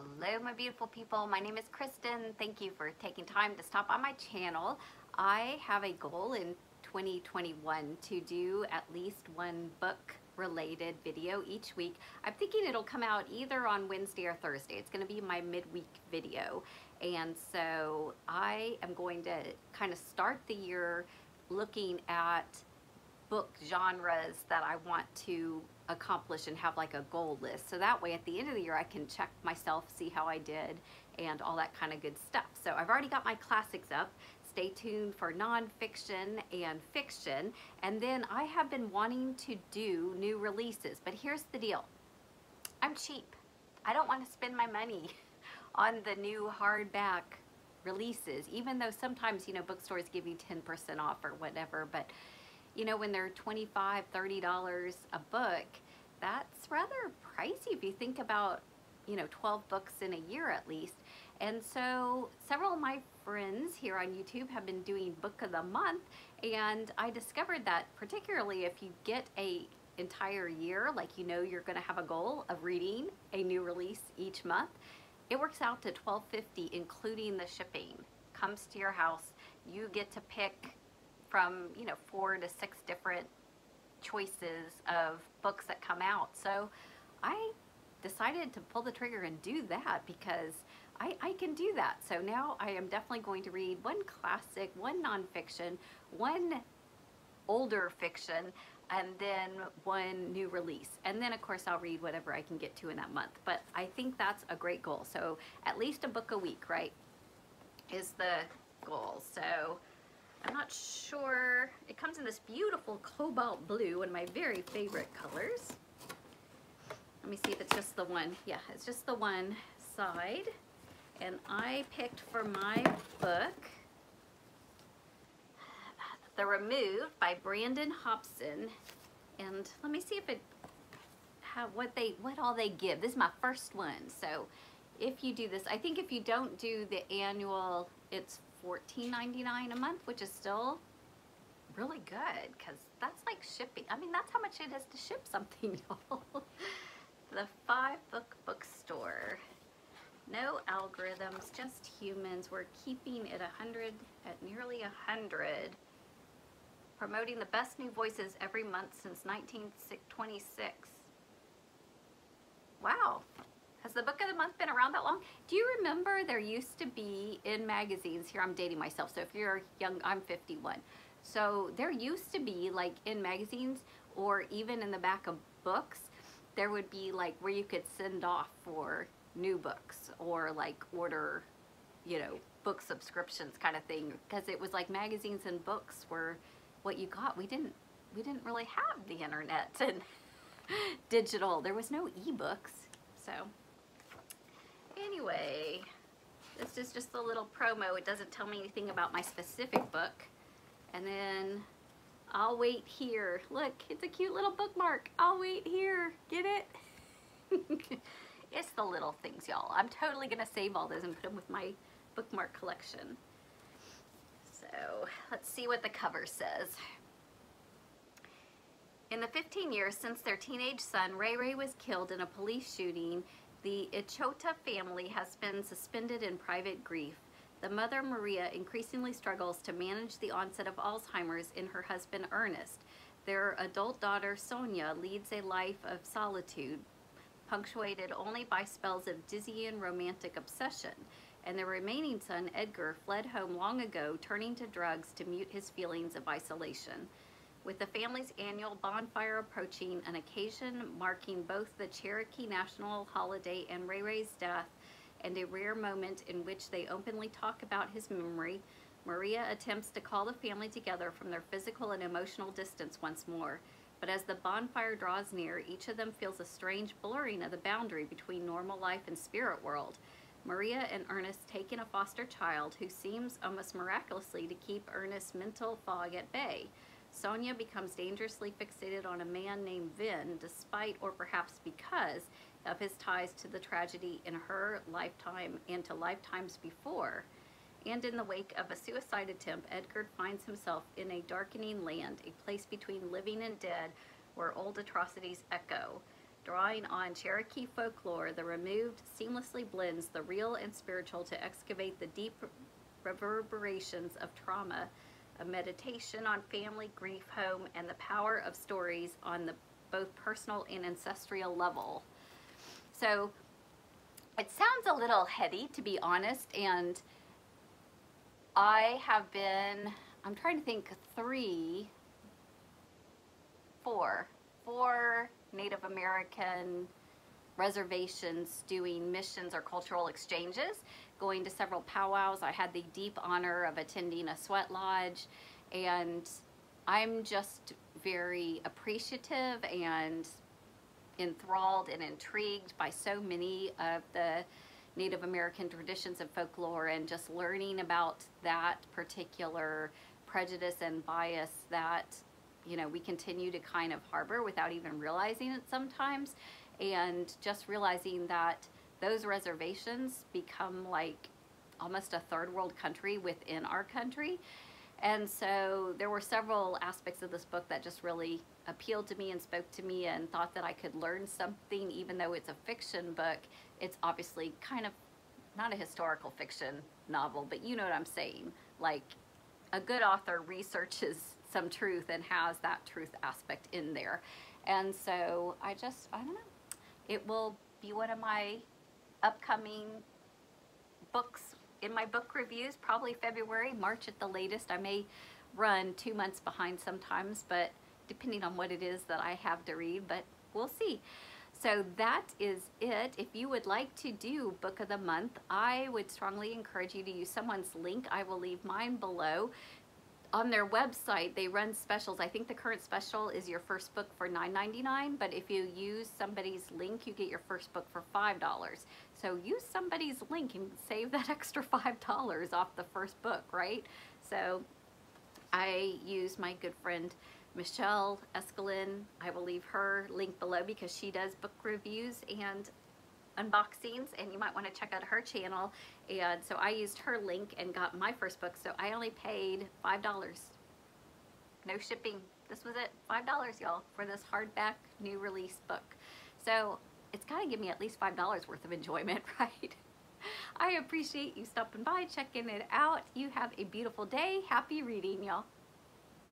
Hello my beautiful people, my name is Kristin. Thank you for taking time to stop on my channel. I have a goal in 2021 to do at least one book related video each week. I'm thinking it'll come out either on Wednesday or Thursday. It's going to be my midweek video. And so I am going to kind of start the year looking at book genres that I want to accomplish and have like a goal list. So that way at the end of the year I can check myself, see how I did and all that kind of good stuff. So I've already got my classics up. Stay tuned for nonfiction and fiction. And then I have been wanting to do new releases, but here's the deal. I'm cheap. I don't want to spend my money on the new hardback releases, even though sometimes, you know, bookstores give you 10% off or whatever, but you know, when they're $25, $30 a book, that's rather pricey if you think about, you know, 12 books in a year at least. And so several of my friends here on YouTube have been doing book of the month and I discovered that particularly if you get a entire year, like you know you're gonna have a goal of reading a new release each month, it works out to $12.50 including the shipping. Comes to your house, you get to pick from, you know, four to six different choices of books that come out. So I decided to pull the trigger and do that because I, I can do that. So now I am definitely going to read one classic, one nonfiction, one older fiction, and then one new release. And then of course I'll read whatever I can get to in that month. But I think that's a great goal. So at least a book a week, right, is the goal. So I'm not sure. It comes in this beautiful cobalt blue, one of my very favorite colors. Let me see if it's just the one. Yeah, it's just the one side. And I picked for my book The Removed by Brandon Hobson. And let me see if it have what they what all they give. This is my first one. So if you do this, I think if you don't do the annual, it's $14.99 a month, which is still really good because that's like shipping. I mean, that's how much it is to ship something, y'all. the five book bookstore. No algorithms, just humans. We're keeping it 100 at nearly 100. Promoting the best new voices every month since 1926. Wow, has the book of the month been around that long? Do you remember there used to be in magazines, here I'm dating myself, so if you're young, I'm 51. So there used to be like in magazines or even in the back of books, there would be like where you could send off for new books or like order, you know, book subscriptions kind of thing. Because it was like magazines and books were what you got. We didn't, we didn't really have the internet and digital. There was no ebooks. So Anyway, this is just a little promo. It doesn't tell me anything about my specific book. And then I'll wait here. Look, it's a cute little bookmark. I'll wait here. Get it? it's the little things, y'all. I'm totally going to save all those and put them with my bookmark collection. So let's see what the cover says. In the 15 years since their teenage son Ray Ray was killed in a police shooting, the Echota family has been suspended in private grief. The mother, Maria, increasingly struggles to manage the onset of Alzheimer's in her husband, Ernest. Their adult daughter, Sonia, leads a life of solitude, punctuated only by spells of dizzying romantic obsession. And their remaining son, Edgar, fled home long ago, turning to drugs to mute his feelings of isolation. With the family's annual bonfire approaching, an occasion marking both the Cherokee National Holiday and Ray Ray's death, and a rare moment in which they openly talk about his memory, Maria attempts to call the family together from their physical and emotional distance once more. But as the bonfire draws near, each of them feels a strange blurring of the boundary between normal life and spirit world. Maria and Ernest take in a foster child who seems almost miraculously to keep Ernest's mental fog at bay. Sonia becomes dangerously fixated on a man named Vin, despite or perhaps because of his ties to the tragedy in her lifetime and to lifetimes before. And in the wake of a suicide attempt, Edgar finds himself in a darkening land, a place between living and dead where old atrocities echo. Drawing on Cherokee folklore, the removed seamlessly blends the real and spiritual to excavate the deep reverberations of trauma, a meditation on family, grief, home, and the power of stories on the both personal and ancestral level. So it sounds a little heady, to be honest, and I have been, I'm trying to think, three, four, four Native American reservations doing missions or cultural exchanges, going to several powwows. I had the deep honor of attending a sweat lodge, and I'm just very appreciative and enthralled and intrigued by so many of the Native American traditions and folklore and just learning about that particular prejudice and bias that you know we continue to kind of harbor without even realizing it sometimes and just realizing that those reservations become like almost a third world country within our country and so there were several aspects of this book that just really appealed to me and spoke to me and thought that I could learn something even though it's a fiction book. It's obviously kind of not a historical fiction novel, but you know what I'm saying. Like a good author researches some truth and has that truth aspect in there. And so I just, I don't know, it will be one of my upcoming books in my book reviews, probably February, March at the latest. I may run two months behind sometimes, but depending on what it is that I have to read, but we'll see. So that is it. If you would like to do Book of the Month, I would strongly encourage you to use someone's link. I will leave mine below. On their website, they run specials. I think the current special is your first book for $9.99, but if you use somebody's link, you get your first book for $5. So use somebody's link and save that extra $5 off the first book, right? So I use my good friend Michele Escalin. I will leave her link below because she does book reviews and unboxings and you might want to check out her channel. And so I used her link and got my first book so I only paid five dollars. No shipping. This was it five dollars y'all for this hardback new release book. So it's got to give me at least five dollars worth of enjoyment right? I appreciate you stopping by checking it out. You have a beautiful day. Happy reading y'all